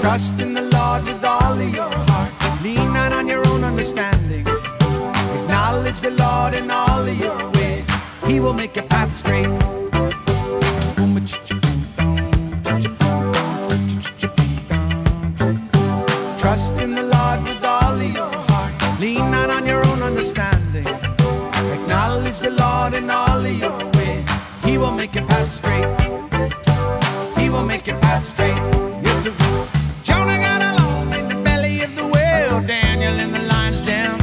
Trust in the Lord with all of your heart. Lean not on your own understanding. Acknowledge the Lord in all of your ways. He will make your path straight. Acknowledge the Lord in all of your ways. He will make your path straight. He will make your path straight. Yes, it will. Jonah got along in the belly of the whale. Daniel in the lion's den.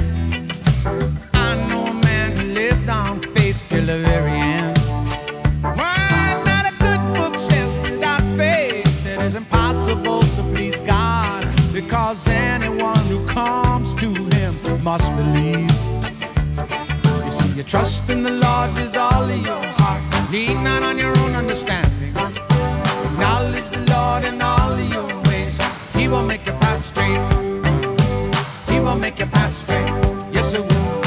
I know a man who lived on faith till the very end. Why not a good book says without faith it is impossible to please God because anyone You trust in the Lord with all of your heart. Lean not on your own understanding. Acknowledge the Lord in all of your ways. He will make your path straight. He will make your path straight. Yes, it will.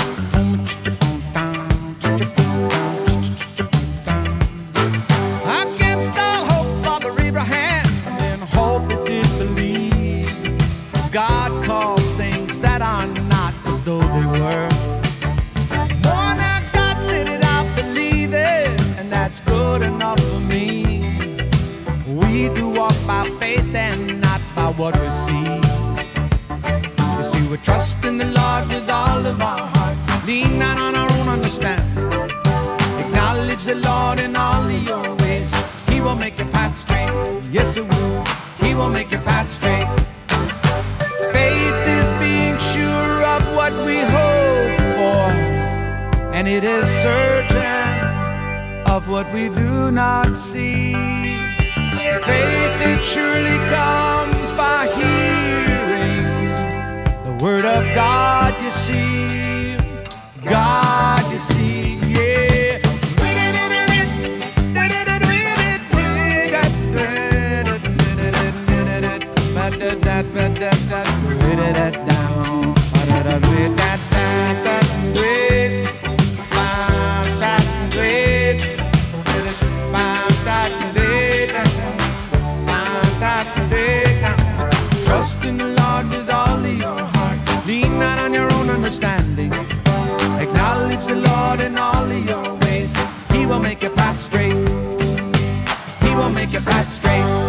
Against all hope, Father Abraham, and hope it did believe. God calls things that are not as though they were. We do walk by faith and not by what we see. You see, we trust in the Lord with all of our hearts, lean not on our own understanding. Acknowledge the Lord in all of your ways. He will make your path straight. Yes, it will. He will make your path straight. Faith is being sure of what we hope for, and it is certain of what we do not see. Faith it surely comes by hearing the word of God. You see, God, you see, yeah. Understanding. Acknowledge the Lord in all of your ways. He will make your path straight. He will make your path straight.